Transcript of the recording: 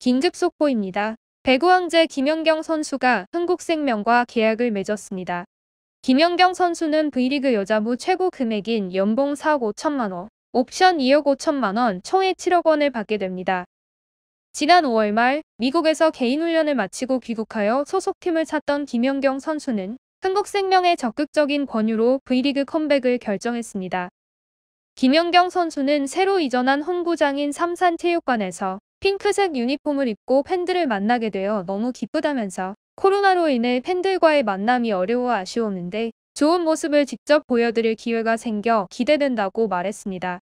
긴급 속보입니다. 배구 황제 김연경 선수가 흥국생명과 계약을 맺었습니다. 김연경 선수는 V리그 여자부 최고 금액인 연봉 4억 5천만 원, 옵션 2억 5천만 원, 총액 7억 원을 받게 됩니다. 지난 5월 말 미국에서 개인 훈련을 마치고 귀국하여 소속팀을 찾던 김연경 선수는 흥국생명의 적극적인 권유로 V리그 컴백을 결정했습니다. 김연경 선수는 새로 이전한 홈구장인 삼산체육관에서 핑크색 유니폼을 입고 팬들을 만나게 되어 너무 기쁘다면서 코로나로 인해 팬들과의 만남이 어려워 아쉬웠는데 좋은 모습을 직접 보여드릴 기회가 생겨 기대된다고 말했습니다.